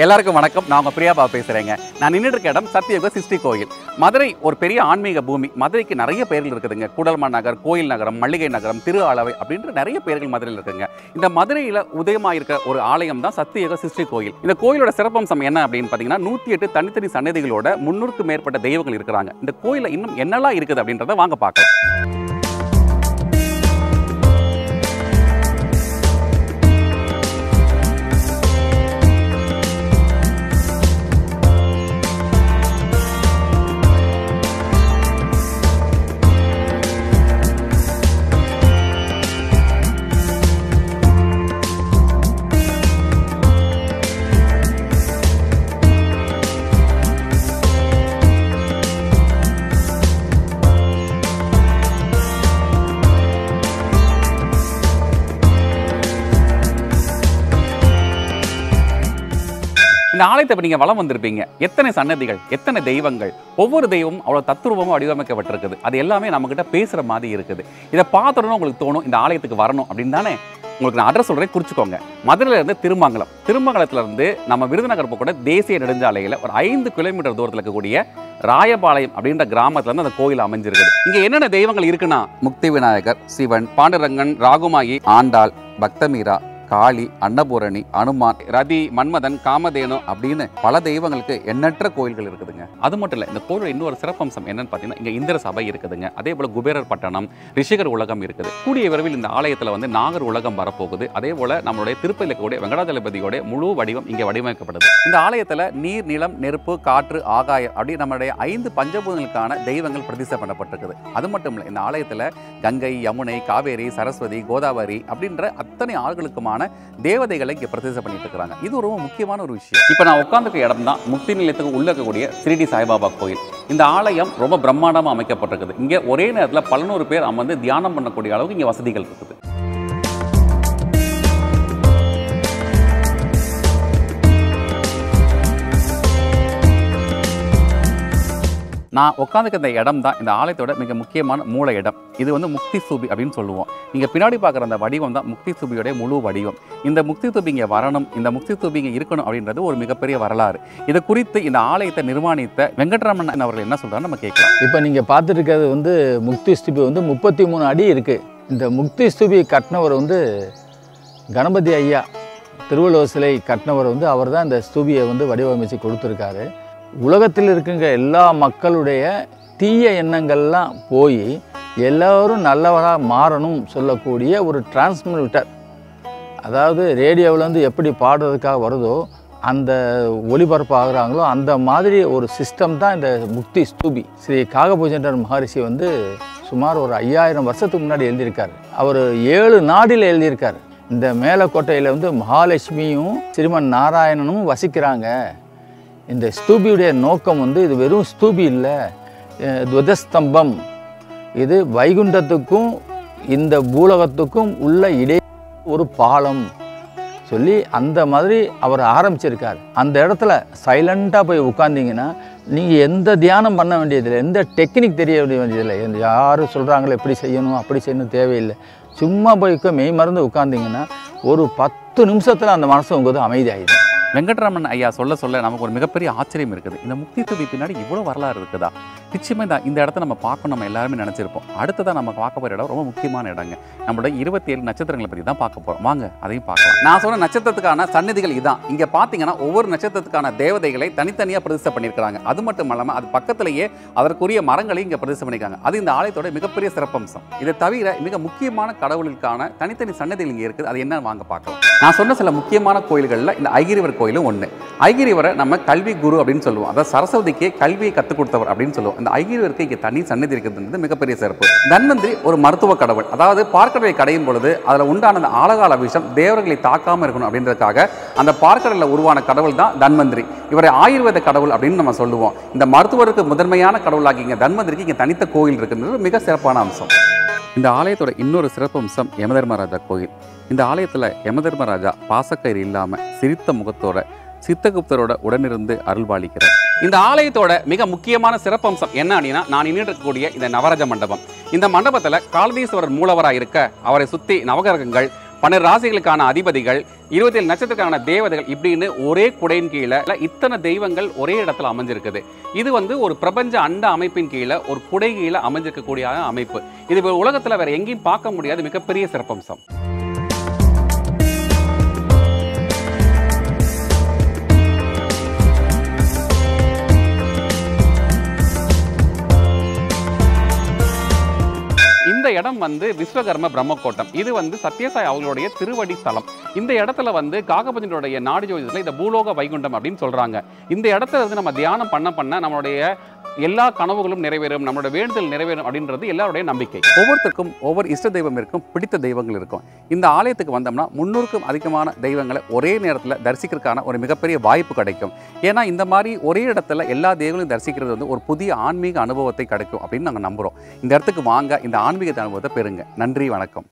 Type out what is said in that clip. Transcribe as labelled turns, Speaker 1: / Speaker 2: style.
Speaker 1: எல்லாருக்கும் வணக்கம். நான் உங்கள் பிரியாபா பேசுகிறேங்க நான் நின்றுட்டு இருக்க இடம் சத்தியோக சிருஷ்டி கோயில். மதுரை ஒரு பெரிய ஆன்மீக பூமி. மதுரைக்கு நிறைய பேர்கள் இருக்குதுங்க. கூடல்மா நகர் கோயில் நகரம் மல்லிகை நகரம் திரு ஆலவை அப்படின்ற நிறைய பேர்கள் மதுரையில் இருக்குங்க. இந்த மதுரையில் உதயமாக இருக்க ஒரு ஆலயம் தான் சத்தியோக சிருஷ்டி கோயில். இந்த கோயிலோட சிறப்பம்சம் என்ன அப்படின்னு பார்த்தீங்கன்னா நூற்றி எட்டு தனித்தனி சன்னதிகளோட முன்னூறுக்கும் மேற்பட்ட தெய்வங்கள் இருக்கிறாங்க. இந்த கோயிலில் இன்னும் என்னெல்லாம் இருக்குது அப்படின்றத வாங்க பார்க்கலாம். இந்த ஆலயத்தை இப்போ நீங்கள் வளம் வந்திருப்பீங்க. எத்தனை சன்னதிகள் எத்தனை தெய்வங்கள் ஒவ்வொரு தெய்வமும் அவ்வளோ தத்துரூபமாக வடிவமைக்கப்பட்டிருக்குது. அது எல்லாமே நம்மக்கிட்ட பேசுகிற மாதிரி இருக்குது. இதை பார்த்தோன்னா உங்களுக்கு தோணும் இந்த ஆலயத்துக்கு வரணும் அப்படின்னு தானே? உங்களுக்கு நான் அட்ரஸ் சொல்கிறேன் குறிச்சிக்கோங்க. மதுரையில இருந்து திருமங்கலம். திருமங்கலத்துல இருந்து நம்ம விருதுநகர் கூட தேசிய நெடுஞ்சாலையில் ஒரு ஐந்து கிலோமீட்டர் தூரத்தில் இருக்கக்கூடிய ராயபாளையம் அப்படின்ற கிராமத்துல இருந்து அந்த கோயில் அமைஞ்சிருக்குது. இங்க என்னென்ன தெய்வங்கள் இருக்குன்னா? முக்தி விநாயகர் சிவன் பாண்டுரங்கன் ராகுமாயி ஆண்டாள் பக்தமீரா காளி அன்னபூரணி அனுமான் ரதி மன்மதன் காமதேனு அப்படின்னு பல தெய்வங்களுக்கு எண்ணற்ற கோயில்கள் இருக்குதுங்க. அது மட்டும் இல்லை இந்த கோயிலோட இன்னொரு சிறப்பம்சம் என்னன்னு பார்த்தீங்கன்னா இங்கே இந்திர சபை இருக்குதுங்க. அதே போல் குபேரர் பட்டணம் ரிஷிகர் உலகம் இருக்குது. கூடிய விரைவில் இந்த ஆலயத்தில் வந்து நாகர் உலகம் வரப்போகுது. அதே போல் நம்மளுடைய திருப்பதியில் இருக்கக்கூடிய வெங்கடாஜலபதியோட முழு வடிவம் இங்கே வடிவமைக்கப்படுது. இந்த ஆலயத்தில் நீர் நிலம் நெருப்பு காற்று ஆகாயம் அப்படி நம்மளுடைய ஐந்து பஞ்சபூதங்களுக்கான தெய்வங்கள் பிரதிஷ்டை பண்ணப்பட்டிருக்குது. அது மட்டும் இல்லை இந்த ஆலயத்தில் கங்கை யமுனை காவேரி சரஸ்வதி கோதாவரி அப்படின்ற அத்தனை விதமான தேவதைகளை இங்கே பிரதிஷ்டை பண்ணிட்டு இருக்கிறாங்க. இது ரொம்ப முக்கியமான ஒரு விஷயம். இப்போ நான் உட்காந்துக்க இடம் தான் முக்தி நிலையத்துக்கு உள்ள இருக்கக்கூடிய ஸ்ரீடி சாய்பாபா கோயில். இந்த ஆலயம் ரொம்ப பிரம்மாண்டமாக அமைக்கப்பட்டிருக்குது. இங்கே ஒரே நேரத்தில் பலநூறு பேர் அமர்ந்து தியானம் பண்ணக்கூடிய அளவுக்கு இங்கே வசதிகள் இருக்குது. நான் உட்காந்துக்க இந்த இடம் தான் இந்த ஆலயத்தோட மிக முக்கியமான மூல இடம். இது வந்து முக்தி சூபி அப்படின்னு சொல்லுவோம். நீங்கள் பின்னாடி பார்க்குற அந்த வடிவம் தான் முக்தி சூபியோட முழு வடிவம். இந்த முக்தி சூபி இங்கே வரணும் இந்த முக்தி சூபி இங்கே இருக்கணும் அப்படின்றது ஒரு மிகப்பெரிய வரலாறு. இது குறித்து இந்த ஆலயத்தை நிர்மாணித்த வெங்கட்ரமணன் அவர்கள் என்ன சொல்றாரு நம்ம கேட்கலாம்.
Speaker 2: இப்போ நீங்கள் பார்த்துட்டு வந்து முக்தி ஸ்தூபி வந்து முப்பத்தி மூணு அடி இருக்குது இந்த முக்தி ஸ்தூபி கட்டினவர் வந்து கணபதி ஐயா. திருவள்ளுவர் சிலை கட்டினவர் வந்து அவர் தான் இந்த ஸ்தூபியை வந்து வடிவமைச்சு கொடுத்துருக்காரு. உலகத்தில் இருக்குங்க எல்லா மக்களுடைய தீய எண்ணங்கள்லாம் போய் எல்லோரும் நல்லவராக மாறணும் சொல்லக்கூடிய ஒரு டிரான்ஸ்மிட்டர் அதாவது ரேடியோவிலேருந்து எப்படி பாடுறதுக்காக வருதோ அந்த ஒளிபரப்பாகிறாங்களோ அந்த மாதிரி ஒரு சிஸ்டம் தான் இந்த முக்தி ஸ்தூபி. ஸ்ரீ காகபூஜண்டர் மகரிஷி வந்து சுமார் ஒரு ஐயாயிரம் வருஷத்துக்கு முன்னாடி எழுதியிருக்காரு. அவர் ஏழு நாடில் எழுதியிருக்காரு. இந்த மேலக்கோட்டையில் வந்து மகாலட்சுமியும் ஸ்ரீமன் நாராயணனும் வசிக்கிறாங்க. இந்த ஸ்தூபியுடைய நோக்கம் வந்து இது வெறும் ஸ்தூபி இல்லை துவஜஸ்தம்பம். இது வைகுண்டத்துக்கும் இந்த பூலகத்துக்கும் உள்ள இடை ஒரு பாலம் சொல்லி அந்த மாதிரி அவர் ஆரம்பிச்சிருக்கார். அந்த இடத்துல சைலண்ட்டாக போய் உட்காந்திங்கன்னா நீங்கள் எந்த தியானம் பண்ண வேண்டியதில்லை எந்த டெக்னிக் தெரிய வேண்டியதில்லை. யாரும் சொல்கிறாங்களே எப்படி செய்யணும் அப்படி செய்யணும் தேவையில்லை. சும்மா போய் மெய் மருந்து உட்காந்திங்கன்னா ஒரு பத்து நிமிஷத்தில் அந்த மனசு உங்களுக்கு அமைதியாயிடும்.
Speaker 1: வெங்கட்ராமன் ஐயா சொல்ல சொல்ல நமக்கு ஒரு மிகப்பெரிய ஆச்சரியம் இருக்குது. இந்த முக்தி தொகுதி பின்னாடி இவ்வளோ வரலாறு இருக்குதா? நிச்சயமாக இந்த இந்த இடத்த நம்ம பார்க்கணும் நம்ம எல்லாருமே நினச்சிருப்போம். அடுத்ததான் நம்ம பார்க்க போகிற இடம் ரொம்ப முக்கியமான இடங்க. நம்மளோட இருபத்தி ஏழு நட்சத்திரங்களை பற்றி தான் பார்க்க போகிறோம் வாங்க அதையும் பார்க்கலாம். நான் சொன்ன நட்சத்திரத்துக்கான சன்னதிகள் இதான். இங்கே பார்த்தீங்கன்னா ஒவ்வொரு நட்சத்திரத்துக்கான தேவதைகளை தனித்தனியாக பிரதிஷ்டை பண்ணியிருக்காங்க அது மட்டும் இல்லாமல் அது பக்கத்திலேயே அதற்குரிய மரங்களையும் இங்கே பிரதிஷ்டை பண்ணியிருக்காங்க. அது இந்த ஆலயத்தோட மிகப்பெரிய சிறப்பம்சம். இதை தவிர மிக முக்கியமான கடவுளுக்கான தனித்தனி சன்னதிகள் இங்கே இருக்குது. அது என்னன்னு வாங்க பார்க்கலாம். நான் சொன்ன சில முக்கியமான கோயில்களில் இந்த ஐகிரிவர் கோயிலும் ஒன்று ஐகிரிவரை நம்ம கல்வி குரு அப்படின்னு சொல்லுவோம். அதாவது சரஸ்வதிக்கு கல்வியை கற்றுக் கொடுத்தவர் அப்படின்னு சொல்லுவோம். அந்த ஐகிரிவருக்கு இங்கே தனி சன்னதி இருக்கிறது மிகப்பெரிய சிறப்பு. தன்வந்திரி ஒரு மருத்துவ கடவுள். அதாவது பார்க்கடலை கடையும் பொழுது அதில் உண்டான அந்த ஆழகால விஷம் தேவர்களை தாக்காமல் இருக்கணும் அப்படின்றதுக்காக அந்த பார்க்கடலில் உருவான கடவுள் தான் தன்வந்திரி. இவரை ஆயுர்வேத கடவுள் அப்படின்னு நம்ம சொல்லுவோம். இந்த மருத்துவருக்கு முதன்மையான கடவுளாகி இங்கே தன்வந்திரிக்கு இங்கே தனித்த கோயில் இருக்குன்றது மிக சிறப்பான அம்சம். இந்த ஆலயத்தோட இன்னொரு சிறப்பு அம்சம் யமதர்மராஜா கோயில். இந்த ஆலயத்தில் யமதர்மராஜா பாசக்கயிறு இல்லாமல் சிரித்த முகத்தோட சித்தகுப்தரோட உடனிருந்து அருள்பாலிக்கிறார் இந்த ஆலயத்தோட மிக முக்கியமான சிறப்பம்சம் என்ன அப்படின்னா நான் நின்றுட்டு இருக்கக்கூடிய இந்த நவராஜ மண்டபம். இந்த மண்டபத்தில் காலதீஸ்வரர் மூலவராக இருக்க அவரை சுற்றி நவகிரகங்கள் பன்னிரு ராசிகளுக்கான அதிபதிகள் இருபத்தி ஏழு நட்சத்திரக்கான தேவதைகள் இப்படின்னு ஒரே குடையின் கீழே இத்தனை தெய்வங்கள் ஒரே இடத்துல அமைஞ்சிருக்குது. இது வந்து ஒரு பிரபஞ்ச அண்ட அமைப்பின் கீழே ஒரு குடை கீழே அமைஞ்சிருக்கக்கூடிய அமைப்பு. இது உலகத்தில் உலகத்துல வேற எங்கேயும் பார்க்க முடியாத மிகப்பெரிய சிறப்பம்சம். இடம் வந்து விஸ்வகர்ம பிரம்மக்கோட்டம். இது வந்து சத்யசாய் அவர்களுடைய திருவடி ஸ்தலம் இந்த இடத்துல வந்து காகபஞ்சனுடைய நாடு ஜோதிடத்தில் இந்த பூலோக வைகுண்டம் அப்படின்னு சொல்றாங்க. இந்த இடத்துல வந்து நம்ம தியானம் பண்ண பண்ண நம்மளுடைய எல்லா கனவுகளும் நிறைவேறும் நம்மளோட வேண்டுதல் நிறைவேறும் அப்படின்றது எல்லாருடைய நம்பிக்கை. ஒவ்வொருத்தருக்கும் ஒவ்வொரு இஷ்ட தெய்வம் இருக்கும் பிடித்த தெய்வங்கள் இருக்கும். இந்த ஆலயத்துக்கு வந்தோம்னா முன்னூறுக்கும் அதிகமான தெய்வங்களை ஒரே நேரத்தில் தரிசிக்கிறதுக்கான ஒரு மிகப்பெரிய வாய்ப்பு கிடைக்கும். ஏன்னா இந்த மாதிரி ஒரே இடத்துல எல்லா தெய்வங்களையும் தரிசிக்கிறது வந்து ஒரு புதிய ஆன்மீக அனுபவத்தை கிடைக்கும் அப்படின்னு நாங்கள் நம்புகிறோம் இந்த இடத்துக்கு வாங்க இந்த ஆன்மீக அனுபவத்தை பெறுங்க. நன்றி வணக்கம்.